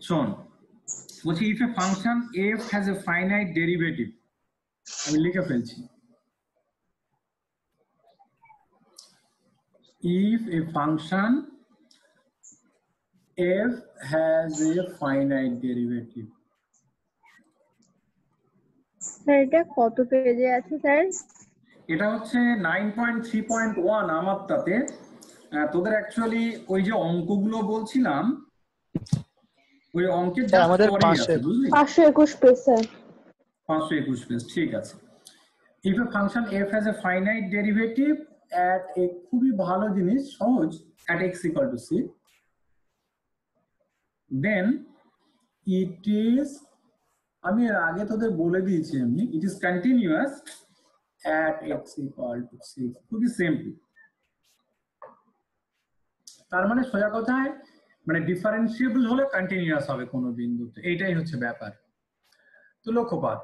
শোন বলছি if a function F has a finite derivative আমি লিখে ফেলছি। if a function f has a finite derivative sir এটা কত পেজে আছে স্যার? এটা হচ্ছে nine point three point one আমারটাতে আহ, তোদের অ্যাকচুয়ালি ওই যে অঙ্কগুলো বলছিলাম ওই অঙ্কের আমাদের পেজ স্যার একুশ। পেজ ঠিক আছে। If a function has a finite derivative at a খুবই ভালো জিনিস সহজ to see then it is আমি এর আগে তোদের বলে দিয়েছি আমি it is continuous at x equal to c খুবই সিম্পল তার মানে সোজা কথায় মানে ডিফারেন্সিয়েবল হলে কন্টিনিউয়াস হবে কোনো বিন্দুতে। এইটাই হচ্ছে ব্যাপার। তো লক্ষ্য কর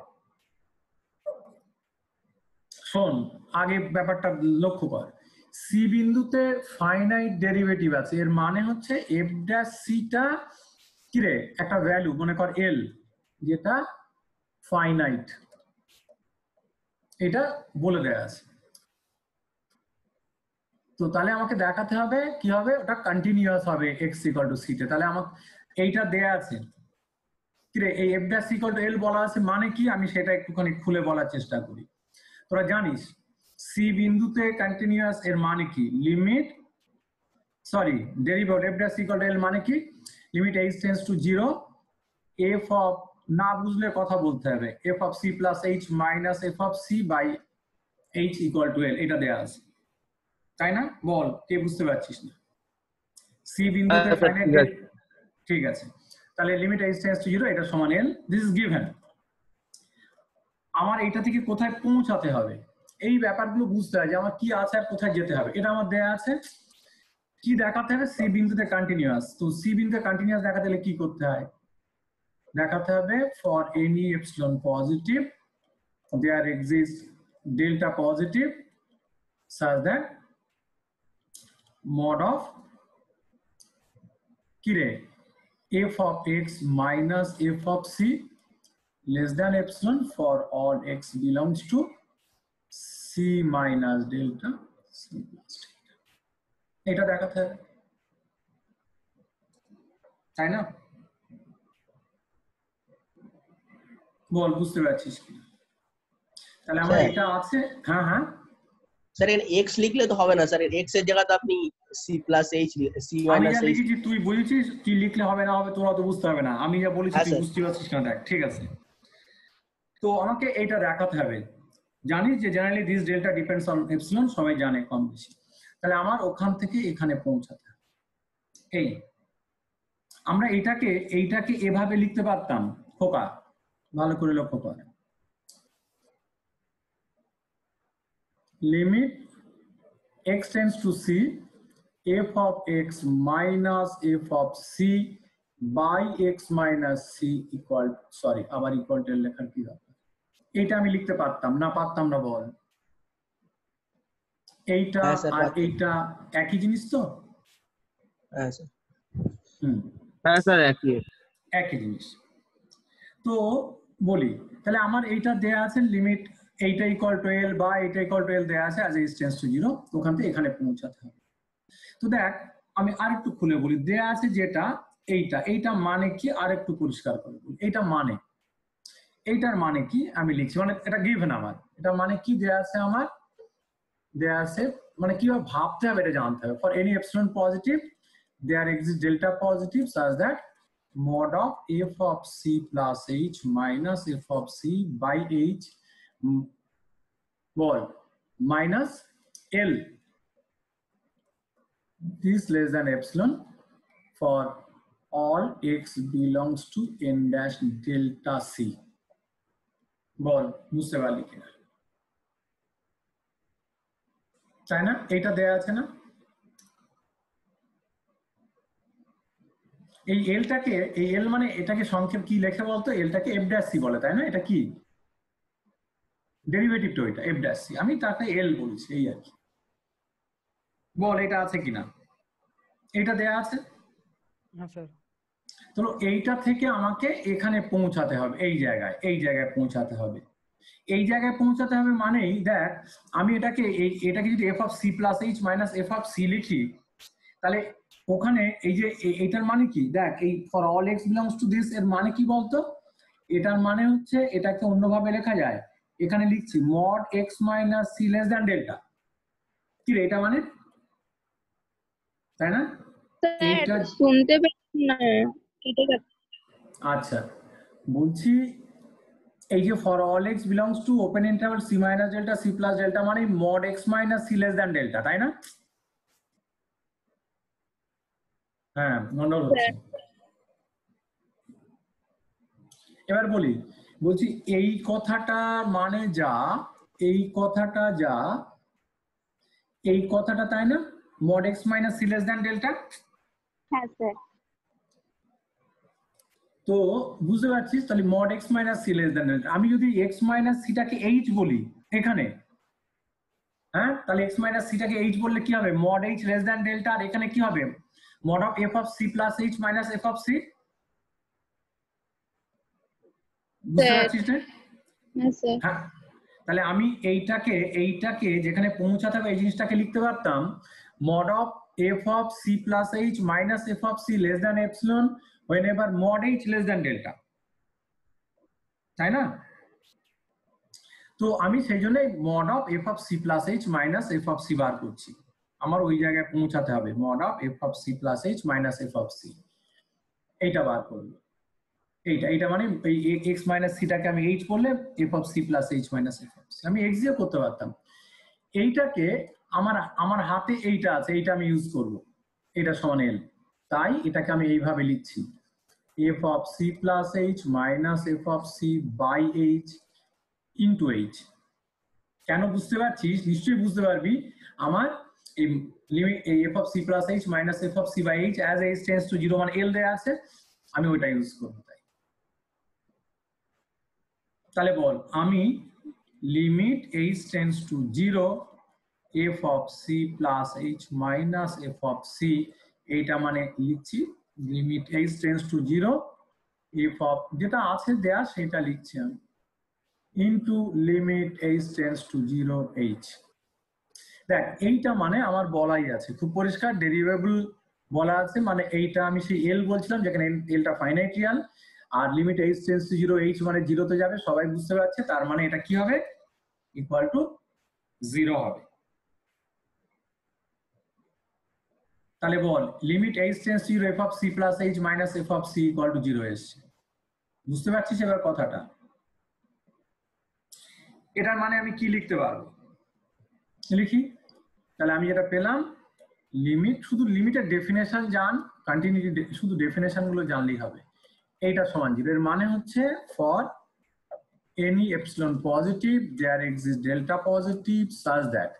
শোন, আগে ব্যাপারটা লক্ষ্য কর সি বিন্দুতে ফাইনাইট ডেরিভেটিভ আছে। এর মানে হচ্ছে এফ ড্যাশ সিটা কিরে? একটা ভ্যালু মনে কর এল যেটা ফাইনাইট এটা বলে দেয়া আছে। তো তাহলে আমাকে দেখাতে হবে, কি হবে? ওটা কন্টিনিউয়াস হবে এক্স ইকুয়াল টু সিতে তাহলে আমাকে এইটা দেয়া আছে। কিরে এই f dash equal to L বলা আছে মানে কি? আমি সেটা একটুখানি খুলে বলার চেষ্টা করি। তোরা জানিস সি বিন্দুতে কন্টিনিউয়াস এর মানে কি? Limit sorry derivative f dash equal to L মানে কি? Limit h tends to zero f of না বুঝলে কথা বলতে হবে। F of c plus h minus f of c by h equal to L এটা দেয়া আছে। তাই না? বল কে বুঝতে পারছিস না। সি বিন্দুতে ঠিক ফাইনাইট আছে। ঠিক আছে। তাহলে limit h tends to zero এটা সমান এল দিস ইজ গিভেন আমার এইটা থেকে কোথায় পৌঁছাতে হবে? এই ব্যাপারগুলো বুঝতে হয় যে আমার কি আছে আর কোথায় যেতে হবে। এটা আমার দেয়া আছে। কি দেখাতে হবে? সি বিন্দুতে কন্টিনিউয়াস তো সি বিন্দুতে কন্টিনিউয়াস দেখাতে হলে কি করতে হয়? দেখাতে হবে for any epsilon positive there exist delta positive such that mod of কিরে f of x minus f of c less than epsilon for all x belongs to c minus delta c plus delta এটা দেখাতে হবে। তাই না? বল বুঝতে পারছিস কি তাহলে আমার স্যার। এটা আছে? হ্যাঁ হ্যাঁ। স্যার এখানে এক্স লিখলে তো হবে না। স্যার এক্সের জায়গাতে আপনি সি প্লাস এইচ সি আমি যা লিখেছি তুই বুঝেছিস কি লিখলে হবে না হবে তোরা তো বুঝতে হবে না। আমি যা বলেছি তুই বুঝতে পারছিস না দেখ ঠিক আছে। তো আমাকে এইটা দেখাতে হবে। জানিস যে generally this delta depends on epsilon সবাই জানে কম বেশি। তাহলে আমার ওখান থেকে এখানে পৌঁছাতে এই আমরা এটাকে এইটাকে এভাবে লিখতে পারতাম খোকা। ভালো করে লক্ষ্য কর। Limit tends to c f of x minus f of c by x minus c equal sorry আবার equal to লেখার কি দরকার? এটা আমি লিখতে পারতাম না পারতাম না বল। এইটা হ্যাঁ, আর এইটা একই জিনিস তো? হ্যাঁ স্যার। হুম। হ্যাঁ স্যার একই। একই জিনিস। তো বলি তাহলে আমার এইটা দেয়া আছে লিমিট এইটা ইকুয়াল টু এল বা এইটা ইকুয়াল টু এল দেয়া আছে as is tends to zero ওখান থেকে এখানে পৌঁছাতে হবে। তো দেখ আমি আরেকটু খুলে বলি দেয়া আছে যেটা এইটা। এইটা মানে কি? আরেকটু পরিষ্কার করে বলি। এইটা মানে। এইটার মানে কি? আমি লিখছি। মানে এটা গিভেন আমার। এটা মানে কি দেয়া আছে আমার? দেয়া আছে মানে কীভাবে ভাবতে হবে এটা জানতে হবে। For any epsilon positive exists delta positive such that mod of f of c plus h minus f of c by h mm, ball minus l. this less than epsilon for all x belongs to n dash delta c. বল, বুঝতে পারলি কিনা? তাই না? এটা দেয়া আছে না? এই এলটাকে এই এল মানে এটাকে সংক্ষেপ কি লেখে বলতো? এলটাকে এফ ড্যাশ সি বলে, তাই না? এটা কি? ডেরিভেটিভ তো এটা এফ ড্যাশ সি আমি তাকে এল বলছি, এই আর কি। বল এটা আছে কিনা? এটা দেয়া আছে? তাহলে এইটা থেকে আমাকে এখানে পৌঁছাতে হবে এই জায়গায় এই জায়গায় পৌঁছাতে হবে। এই জায়গায় পৌঁছাতে হবে মানেই দেখ আমি এটাকে এই এটাকে যদি f of c plus h minus f of c লিখি তাহলে ওখানে এই যে এইটার মানে কি? দেখ এই for all x belongs to this এর মানে কি বলতো? এটার মানে হচ্ছে এটাকে অন্যভাবে লেখা যায়। এখানে লিখছি mod x minus c less than delta কি রে এটা মানে? তাই না? শুনতে পাচ্ছি না। কেটে যাচ্ছে আচ্ছা বলছি এই যে for all x belongs to open interval c minus delta c plus delta মানে mod x minus c less than delta তাই না? হ্যাঁ গন্ডগোল হচ্ছে। এবার বলি বলছি এই কথাটা মানে যা এই কথাটা যা এই কথাটা তাই না? Mod x minus c less than delta হ্যাঁ স্যার তো বুঝতে পারছিস? তাহলে mod x minus c less than আমি যদি এক্স মাইনাস সিটাকে এইচ বলি এখানে হ্যাঁ? তাহলে এক্স মাইনাস সিটাকে এইচ বললে কি হবে? Mod h less than delta আর এখানে কি হবে? Mod of f of c plus h minus f of c বুঝতে পারছিস হ্যাঁ। তাহলে আমি এইটাকে এইটাকে যেখানে পৌঁছাতে হবে এই জিনিসটাকে লিখতে পারতাম। Of f of c plus h minus f of c less than epsilon whenever mod h less than delta তাই না? তো আমি সেই জন্য mod of f of c plus h minus f of c বার করছি। আমার ওই জায়গায় পৌঁছাতে হবে। Mod of f of c plus h minus f of c এইটা বার করব। এইটা এইটা মানে এই এক্স মাইনাস সিটাকে আমি এইচ বললে f of c plus h minus f of c আমি এক্স দিয়ে করতে পারতাম। এইটাকে আমার আমার হাতে এইটা আছে, এইটা আমি ইউজ করব। এটা সমান এল তাই এটাকে আমি এইভাবে লিখছি। F of c plus h minus f of c by h into h কেন বুঝতে পারছিস? নিশ্চয়ই বুঝতে পারবি। আমার f of c plus h minus f of c by h as h tends to zero মানে এল দেওয়া আছে, আমি ওইটা ইউজ করব তাই। তাহলে বল, আমি limit h tends to zero f of c plus h minus f of c এইটা মানে লিখছি limit h tends to zero f of যেটা আছে দেয়া সেটা লিখছি আমি into limit h tends to zero h দেখ, এইটা মানে আমার বলাই আছে, খুব পরিষ্কার ডেরিভেবল বলা আছে মানে এইটা আমি সেই এল বলছিলাম, যেখানে এলটা finite real R limit h tends to zero h মানে জিরোতে যাবে, সবাই বুঝতে পারছে, তার মানে এটা কি হবে? ইকুয়াল টু জিরো হবে। তাহলে বল limit h tends zero f of c plus h minus f of c equal to zero এসছে। বুঝতে পারছিস এবার কথাটা? এটার মানে আমি কি লিখতে পারব? লিখি? তাহলে আমি যেটা পেলাম লিমিট শুধু লিমিটের ডেফিনেশন জান কন্টিনিউটি শুধু ডেফিনেশনগুলো জানলেই হবে। এইটা সমান জিরো। এর মানে হচ্ছে for any epsilon positive there exist delta positive such that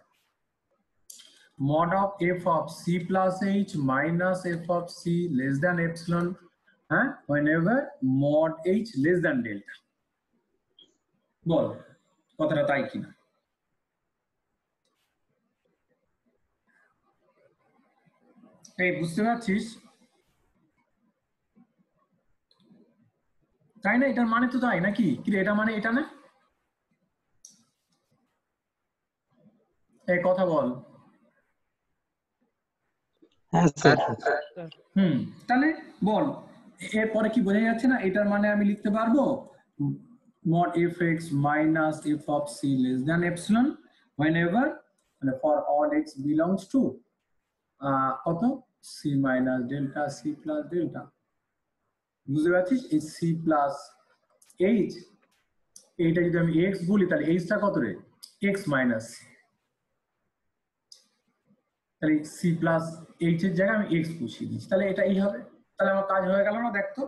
mod of f of c plus h minus f of c less than epsilon huh? whenever mod h less than delta বল কথাটা তাই কিনা এই বুঝতে পারছিস তাই না এটার মানে তো তাই নাকি কি এটা মানে এটা না এই কথা বল হ্যাঁ, আচ্ছা, হ্যাঁ, আচ্ছা। হুম তাহলে বল এরপরে কি বোঝা যাচ্ছে না? এটার মানে আমি লিখতে পারব? Mod f x minus f of c less than epsilon whenever মানে for all x belongs to কত? C minus delta c plus delta বুঝতে পারছিস? এই সি প্লাস এইচ এইটা যদি আমি এক্স বলি তাহলে এইচটা কত রে? এক্স মাইনাস সি তাহলে সি প্লাস এইচ এর জায়গায় আমি এক্স বসিয়ে দিচ্ছি তাহলে এটা এই হবে। তাহলে আমার কাজ হয়ে গেল না দেখতো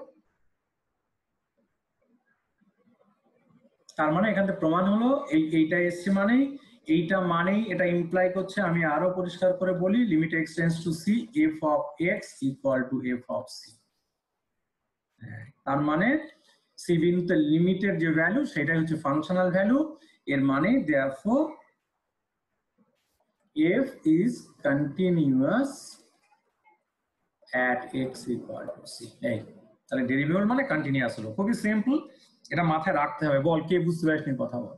তার মানে এখান থেকে প্রমাণ হলো, এই এইটা এসছে মানেই, এইটা মানেই এটা ইমপ্লাই করছে, আমি আরও পরিষ্কার করে বলি limit x tends to c f of x equal to f of c তার মানে সি বিন্দুতে লিমিটের যে ভ্যালু সেটাই হচ্ছে ফাংশনাল ভ্যালু এর মানে therefore f is continuous at x equal to c. এই তাহলে ডেরিভেবল মানে কন্টিনিউয়াস হলো। খুবই সিম্পল এটা মাথায় রাখতে হবে। বল কে বুঝতে পারিস নি কথা বল?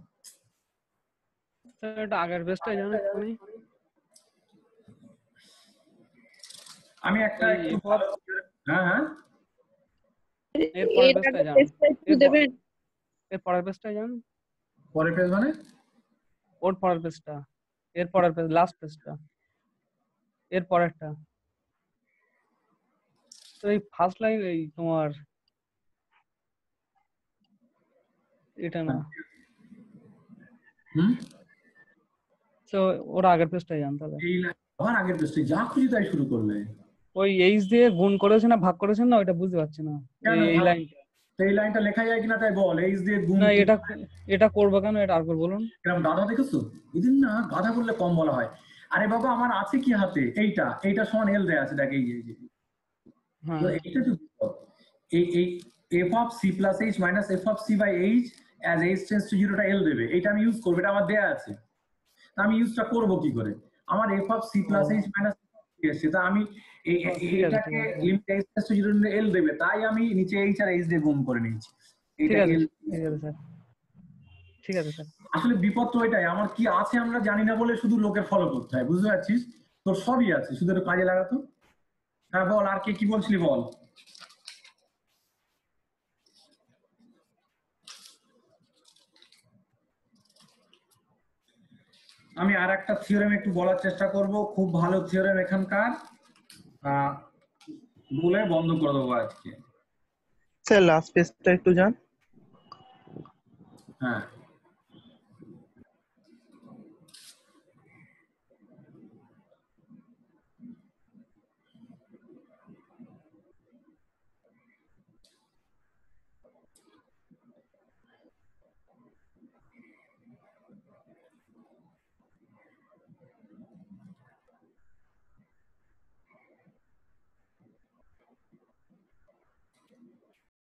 স্যার এটা আগের পেজটাই জানো তুমি? আমি একটা একটু হ্যাঁ হ্যাঁ। এর পরের জানো। পেজটা এর পরের জানো? পরের পেজ মানে? ওর পরের পেজটা এর পরের পেজ লাস্ট পেজটা এর পরেরটা। তো এই ফার্স্ট লাইন এই তোমার এটা না। হুম? তো ওর আগের পেজটাই জান তাহলে আবার আগের পেজ তুই যা খুশি তাই শুরু করলে। ওই এইচ দিয়ে গুণ করেছে না ভাগ করেছেন না ওইটা বুঝতে পারছি না। এই- লাইনটা এই লাইনটা লেখা যায় কিনা তাই বল এইচ দিয়ে গুণ না এটা এটা করব কেন এটা আরেকবার বলুন। এরকম গাধা দেখেছ? এদিন না গাধা বললে কম বলা হয়। আরে বাবা আমার আছে কি হাতে? এইটা এইটা সমান এল দেয়া আছে দেখ এই যে হ্যাঁ। এইটা তো এই এই f of c plus h minus f of c by h as h tends to জিরোটা L দেবে। এটা আমি ইউজ করব এটা আমার দেয়া আছে। তা আমি ইউজটা করব কি করে? আমার f of c plus h minus এসছে তা আমি। Limit h to zero L দেবে তাই আমি নিচে এইচ আর এইচ দিয়ে গুণ করে নিয়েছি। ঠিক আছে স্যার। আসলে বিপদ তো এটাই আমার কি আছে আমরা জানি না বলে শুধু লোকে ফলো করতে হয় বুঝতে পারছিস? তোর সবই আছে শুধু একটু কাজে লাগাতো হ্যাঁ বল আর কে কি বলছিলি বল? আমি আর একটা থিওরেম একটু বলার চেষ্টা করব। খুব ভালো থিওরেম এখানকার। বলে বন্ধ করে দেবো আজকে। স্যার লাস্ট পেজটা একটু যান। হ্যাঁ।